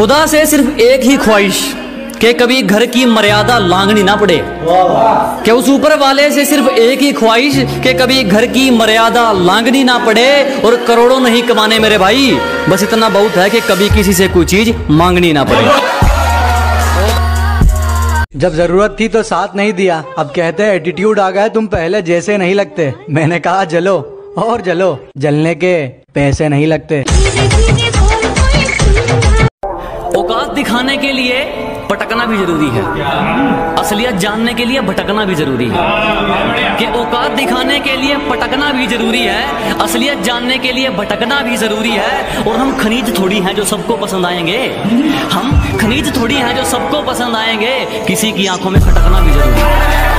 खुदा से सिर्फ़ एक ही ख्वाहिश कि कभी घर की मर्यादा लांगनी ना पड़े। कि उस ऊपर वाले से सिर्फ़ एक ही ख्वाहिश कि कभी घर की मर्यादा लांगनी ना पड़े और करोड़ों नहीं कमाने मेरे भाई। बस इतना बहुत है कि कभी किसी से कोई चीज़ मांगनी ना पड़े। जब ज़रूरत थी तो साथ नहीं दिया। अब कहते हैं एटीट्यूड आ गया तुम पहले जैसे नहीं लगते। मैंने कहा, जलो और जलो, जलने के पैसे नहीं लगते। औकात दिखाने के लिए भटकना भी ज़रूरी है। असलियत जानने के लिए भटकना भी ज़रूरी है। कि औकात दिखाने के लिए पटकना भी ज़रूरी है, असलियत जानने के लिए भटकना भी ज़रूरी है, और हम खनिज थोड़ी हैं जो सबको पसंद आएँगे। हम खनिज थोड़ी हैं जो सबको पसंद आएँगे। किसी की आँखों में खटकना भी ज़रूरी है।